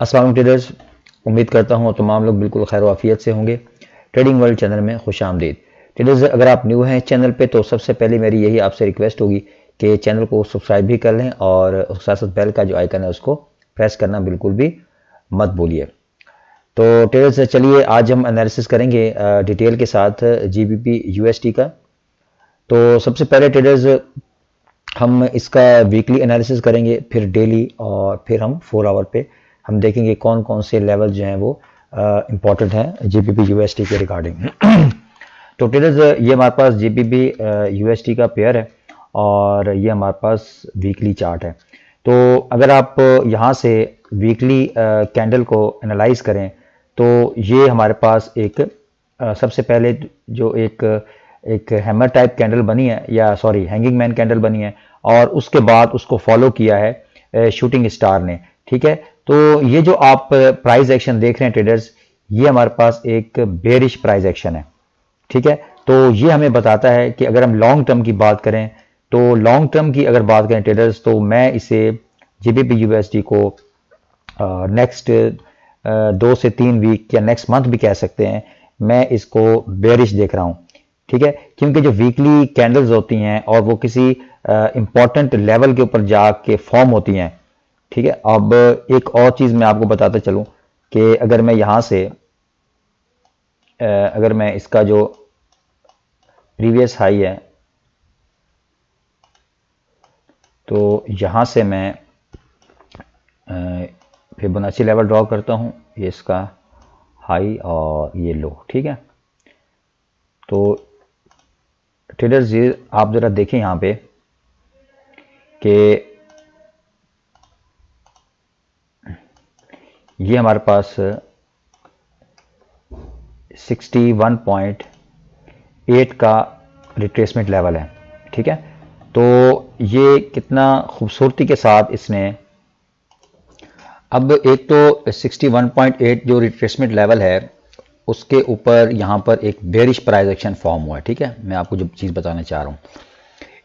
Aslam traders उम्मीद करता हूँ तमाम लोग बिल्कुल खैर वाफियत से होंगे। ट्रेडिंग वर्ल्ड चैनल में खुश आमदीद ट्रेडर्स अगर आप न्यू हैं चैनल पे तो सबसे पहले मेरी यही आपसे रिक्वेस्ट होगी कि चैनल को सब्सक्राइब भी कर लें और उसके साथ साथ बेल का जो आइकन है उसको प्रेस करना बिल्कुल भी मत भूलिए। तो ट्रेडर्स चलिए आज हम एनालिसिस करेंगे डिटेल के साथ G B P U S T का। तो सबसे पहले ट्रेडर्स हम इसका वीकली एनालिसिस करेंगे, फिर डेली और फिर हम फोर आवर पे। हम देखेंगे कौन कौन से लेवल जो हैं वो इम्पोर्टेंट हैं जी पी के रिगार्डिंग तो ट्रेडर्स ये हमारे पास जी पी का पेयर है और ये हमारे पास वीकली चार्ट है. तो अगर आप यहाँ से वीकली कैंडल को एनालाइज करें तो ये हमारे पास एक सबसे पहले जो एक एक हैमर टाइप कैंडल बनी है या सॉरी हैंगिंग मैन कैंडल बनी है और उसके बाद उसको फॉलो किया है शूटिंग स्टार ने. ठीक है? तो ये जो आप प्राइस एक्शन देख रहे हैं ट्रेडर्स ये हमारे पास एक बेरिश प्राइस एक्शन है। ठीक है? तो ये हमें बताता है कि अगर हम लॉन्ग टर्म की बात करें तो लॉन्ग टर्म की अगर बात करें ट्रेडर्स तो मैं इसे जीबीपी यूएसडी को नेक्स्ट दो से तीन वीक या नेक्स्ट मंथ भी कह सकते हैं, मैं इसको बेरिश देख रहा हूँ। ठीक है? क्योंकि जो वीकली कैंडल्स होती हैं और वो किसी इंपॉर्टेंट लेवल के ऊपर जाके फॉर्म होती हैं ठीक है? अब एक और चीज़ मैं आपको बताता चलूँ कि अगर मैं यहाँ से अगर मैं इसका जो प्रीवियस हाई है तो यहाँ से मैं फिबोनाची लेवल ड्रॉ करता हूँ, ये इसका हाई और ये लो ठीक है? तो ट्रेडर्स ये आप ज़रा देखें यहाँ पे कि ये हमारे पास 61.8 का रिट्रेसमेंट लेवल है, ठीक है? तो ये कितना खूबसूरती के साथ इसने, अब एक तो 61.8 जो रिट्रेसमेंट लेवल है, उसके ऊपर यहाँ पर एक बेरिश प्राइज एक्शन फॉर्म हुआ है, ठीक है? मैं आपको जो चीज़ बताना चाह रहा हूँ।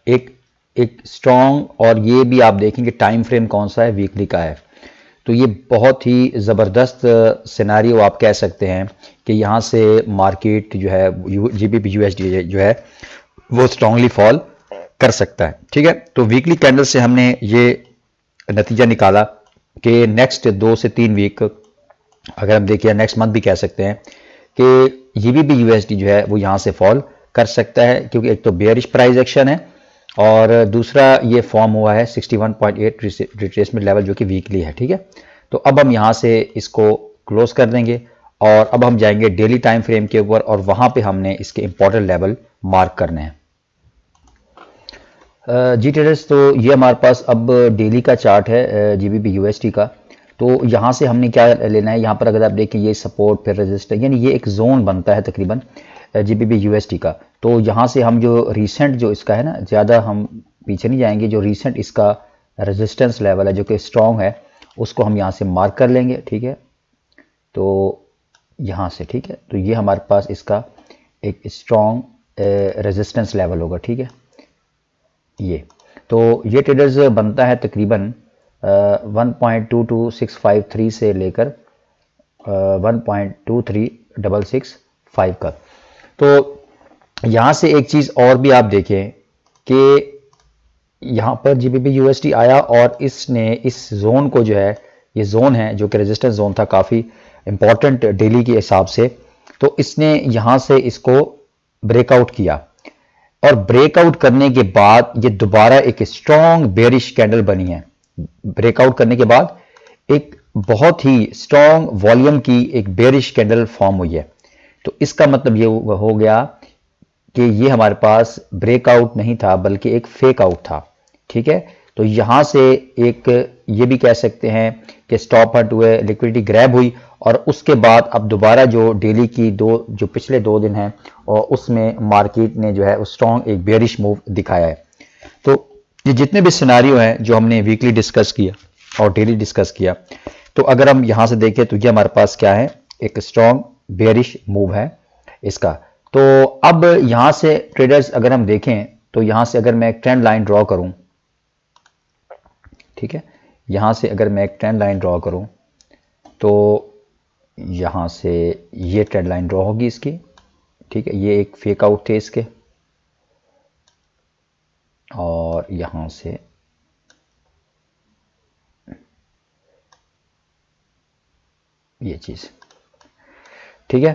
एक एक स्ट्रॉन्ग और ये भी आप देखेंगे टाइम फ्रेम कौन सा है? वीकली का है। तो ये बहुत ही ज़बरदस्त सिनारी आप कह सकते हैं कि यहाँ से मार्केट जो है G B P U S D जो है, वो स्ट्रांगली फॉल कर सकता है। ठीक है? तो वीकली कैंडल से हमने ये नतीजा निकाला कि नेक्स्ट दो से तीन वीक अगर हम देखिए नेक्स्ट मंथ भी कह सकते हैं कि जी बी पी जो है, वो यहाँ से फॉल कर सकता है, क्योंकि एक तो बेयरिश प्राइस एक्शन है और दूसरा ये फॉर्म हुआ है 61.8 रिट्रेसमेंट लेवल जो कि वीकली है, ठीक है? तो अब हम यहाँ से इसको क्लोज कर देंगे और अब हम जाएँगे डेली टाइम फ्रेम के ऊपर और वहाँ पे हमने इसके इंपॉर्टेंट लेवल मार्क करने हैं। जी ट्रेडर्स तो ये हमारे पास अब डेली का चार्ट है जी बी पी का। तो यहाँ से हमने क्या लेना है? यहाँ पर अगर आप देखें, ये सपोर्ट फिर रजिस्टर यानी ये एक जोन बनता है तकरीबन। जी बी पी का। तो यहाँ से हम जो रिसेंट जो इसका है ना, ज़्यादा हम पीछे नहीं जाएँगे। जो रिसेंट इसका रेजिस्टेंस लेवल है, जो कि स्ट्रॉन्ग है, उसको हम यहाँ से मार्क कर लेंगे, ठीक है? तो यहाँ से, ठीक है? तो ये हमारे पास इसका एक स्ट्रॉन्ग रेजिस्टेंस लेवल होगा, ठीक है? ये। तो ये ट्रेडर्स बनता है तकरीबन one point two two six five three से लेकर one point two three double six five का। तो यहाँ से एक चीज़ और भी आप देखें कि यहाँ पर जीबीपी यूएसटी आया और इसने, इस जोन को जो है, ये जोन है, जो कि रेजिस्टेंस जोन था काफ़ी इंपॉर्टेंट डेली के हिसाब से तो इसने यहाँ से इसको ब्रेकआउट किया। और ब्रेकआउट करने के बाद ये दोबारा एक स्ट्रॉन्ग बेरिश कैंडल बनी है। ब्रेकआउट करने के बाद एक बहुत ही स्ट्रॉन्ग वॉल्यूम की एक बेरिश कैंडल फॉर्म हुई है। तो इसका मतलब ये हो गया कि ये हमारे पास ब्रेकआउट नहीं था, बल्कि एक फेक आउट था। ठीक है? तो यहाँ से एक ये भी कह सकते हैं कि स्टॉप हट हुए लिक्विडिटी ग्रैब हुई, और उसके बाद अब दोबारा जो डेली की दो जो पिछले दो दिन हैं, और उसमें मार्केट ने जो है स्ट्रॉन्ग एक बेरिश मूव दिखाया है। तो ये जितने भी सिनारियो हैं जो हमने वीकली डिस्कस किया और डेली डिस्कस किया तो अगर हम यहाँ से देखें तो ये हमारे पास क्या है? एक स्ट्रॉन्ग बेरिश मूव है इसका। तो अब यहाँ से ट्रेडर्स अगर हम देखें तो यहाँ से अगर मैं एक ट्रेंड लाइन ड्रॉ करूँ, ठीक है? यहाँ से अगर मैं एक ट्रेंड लाइन ड्रॉ करूँ तो यहाँ से ये ट्रेंड लाइन ड्रॉ होगी इसकी, ठीक है? ये एक फेक आउट थे इसके। और यहाँ से ये चीज़। ठीक है?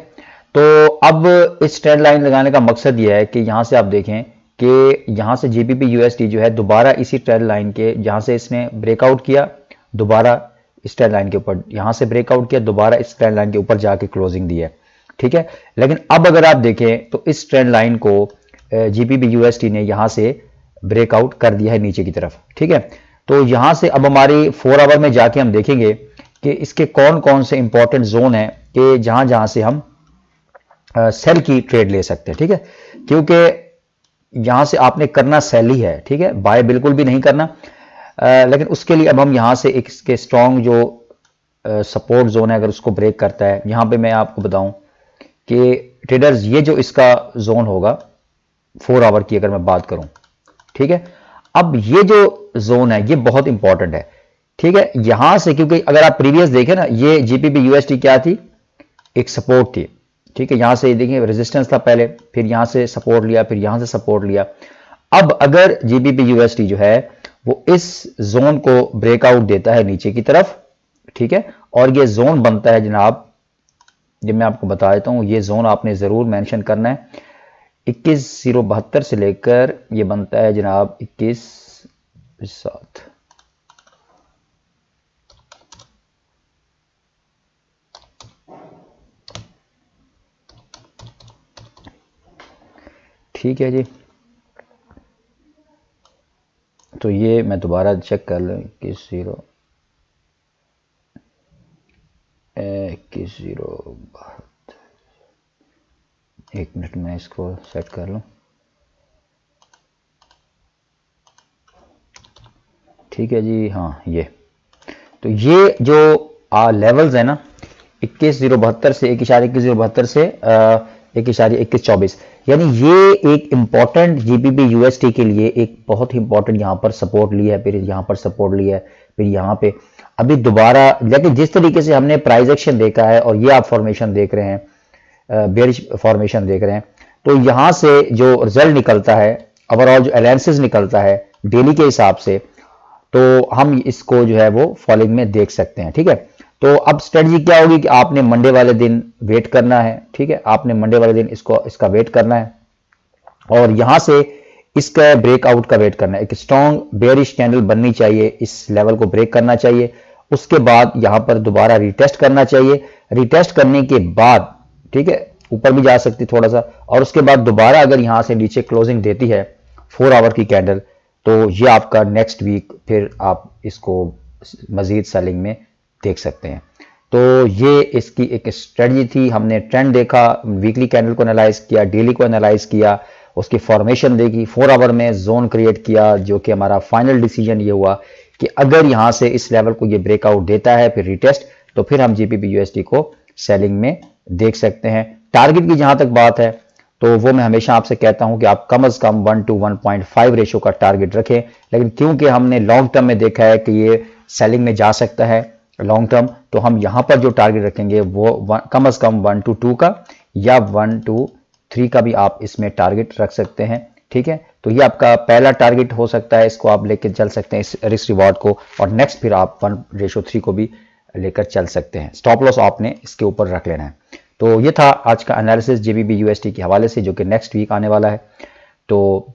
तो अब इस ट्रेंड लाइन लगाने का मकसद यह है कि यहाँ से आप देखें कि यहाँ से जीबीपी यूएसडी जो है दोबारा इसी ट्रेंड लाइन के जहाँ से इसने ब्रेकआउट किया, दोबारा इस ट्रेंड लाइन के ऊपर, यहाँ से ब्रेकआउट किया, दोबारा इस ट्रेंड लाइन के ऊपर जाके क्लोजिंग दी है। ठीक है? लेकिन अब अगर आप देखें तो इस ट्रेंड लाइन को जीपीपी यूएसटी ने यहाँ से ब्रेकआउट कर दिया है नीचे की तरफ़। ठीक है? तो यहाँ से अब हमारी फोर आवर में जाके हम देखेंगे कि इसके कौन कौन से इंपॉर्टेंट जोन है कि जहाँ जहाँ से हम सेल की ट्रेड ले सकते हैं ठीक है? क्योंकि यहाँ से आपने करना सेल ही है ठीक है? बाय बिल्कुल भी नहीं करना। आ, लेकिन उसके लिए अब हम यहाँ से एक इसके स्ट्रॉन्ग जो सपोर्ट जोन है अगर उसको ब्रेक करता है यहाँ पे मैं आपको बताऊँ कि ट्रेडर्स ये जो इसका जोन होगा फोर आवर की अगर मैं बात करूँ ठीक है? अब ये जो जोन है ये बहुत इंपॉर्टेंट है। ठीक है, यहाँ से क्योंकि अगर आप प्रीवियस देखें ना, ये जीपीपी यूएसटी क्या थी? एक सपोर्ट थी। ठीक है, यहाँ से देखिए रेजिस्टेंस था पहले, फिर यहाँ से सपोर्ट लिया, फिर यहाँ से सपोर्ट लिया। अब अगर जीबीपी यूएसटी जो है, वो इस जोन को ब्रेकआउट देता है नीचे की तरफ़, ठीक है? और ये जोन बनता है जनाब जब मैं आपको बता देता हूँ, ये जोन आपने ज़रूर मेंशन करना है। इक्कीस ज़ीरो बहत्तर से लेकर ये बनता है जनाब, इक्कीस सात। ठीक है जी। तो ये मैं दोबारा चेक कर लूँ इक्कीस ज़ीरो। इक्कीस ज़ीरो एक मिनट में इसको सेट कर लूँ। ठीक है जी हाँ ये। तो ये जो आ, लेवल्स है ना इक्कीस ज़ीरो बहत्तर से एक इशारे इक्कीस ज़ीरो बहत्तर से आ, एक इशारे इक्कीस चौबीस। यानी ये एक इंपॉर्टेंट जीबीबी यूएसटी के लिए एक बहुत ही इंपॉर्टेंट यहाँ पर सपोर्ट लिया है, फिर यहाँ पर सपोर्ट लिया है, फिर यहाँ पे। अभी दोबारा, लेकिन जिस तरीके से हमने प्राइज एक्शन देखा है और ये आप फॉर्मेशन देख रहे हैं बेरिश फॉर्मेशन देख रहे हैं तो यहाँ से जो रिज़ल्ट निकलता है ओवरऑल जो अलायंसेज निकलता है डेली के हिसाब से तो हम इसको जो है वो फॉलोइंग में देख सकते हैं, ठीक है? तो अब स्ट्रेटजी क्या होगी कि आपने मंडे वाले दिन वेट करना है, ठीक है? आपने मंडे वाले दिन इसको, इसका वेट करना है। और यहाँ से इसका ब्रेकआउट का वेट करना है। एक स्ट्रॉन्ग बेरिश कैंडल बननी चाहिए, इस लेवल को ब्रेक करना चाहिए। उसके बाद यहाँ पर दोबारा रिटेस्ट करना चाहिए। रिटेस्ट करने के बाद, ठीक है? ऊपर भी जा सकती थोड़ा सा। और उसके बाद दोबारा अगर यहाँ से नीचे क्लोजिंग देती है फोर आवर की कैंडल तो ये आपका नेक्स्ट वीक फिर आप इसको मजीद सेलिंग में देख सकते हैं। तो ये इसकी एक स्ट्रेटजी थी। हमने ट्रेंड देखा वीकली कैंडल को एनालाइज किया डेली को एनालाइज किया, उसकी फॉर्मेशन देखी फोर आवर में जोन क्रिएट किया, जो कि हमारा फाइनल डिसीज़न ये हुआ कि अगर यहाँ से इस लेवल को ये ब्रेकआउट देता है, फिर रिटेस्ट तो फिर हम जीपीपी यूएसडी को सेलिंग में देख सकते हैं। टारगेट की जहाँ तक बात है तो वो मैं हमेशा आपसे कहता हूँ कि आप कम अज कम one two one point five ratio का टारगेट रखें। लेकिन क्योंकि हमने लॉन्ग टर्म में देखा है कि ये सेलिंग में जा सकता है लॉन्ग टर्म तो हम यहाँ पर जो टारगेट रखेंगे, वो कम अज कम वन टू टू का, या वन टू थ्री का भी आप इसमें टारगेट रख सकते हैं, ठीक है? तो ये आपका पहला टारगेट हो सकता है, इसको आप लेकर चल सकते हैं इस रिस्क रिवॉर्ड को, और नेक्स्ट फिर आप वन रेशो थ्री को भी लेकर चल सकते हैं। स्टॉप लॉस आपने इसके ऊपर रख लेना है। तो ये था आज का एनालिसिस जेबीबी यूएसटी के हवाले से, जो कि नेक्स्ट वीक आने वाला है। तो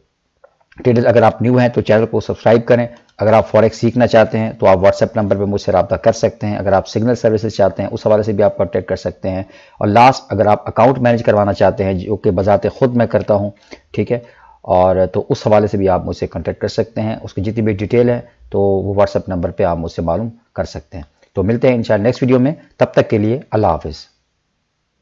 ट्रेडर्स अगर आप न्यू हैं तो चैनल को सब्सक्राइब करें अगर आप फॉरेक्स सीखना चाहते हैं तो आप व्हाट्सएप नंबर पर मुझसे रब्ता कर सकते हैं। अगर आप सिग्नल सर्विसेज़ चाहते हैं, उस हवाले से भी आप कॉन्टैक्ट कर सकते हैं। और लास्ट अगर आप अकाउंट मैनेज करवाना चाहते हैं, जो कि बजाते खुद मैं करता हूँ, ठीक है? और तो उस हवाले से भी आप मुझसे कॉन्टैक्ट कर सकते हैं। उसकी जितनी भी डिटेल है तो वो व्हाट्सएप नंबर पर आप मुझसे मालूम कर सकते हैं। तो मिलते हैं इन नेक्स्ट वीडियो में। तब तक के लिए अल्लाह हाफिज़।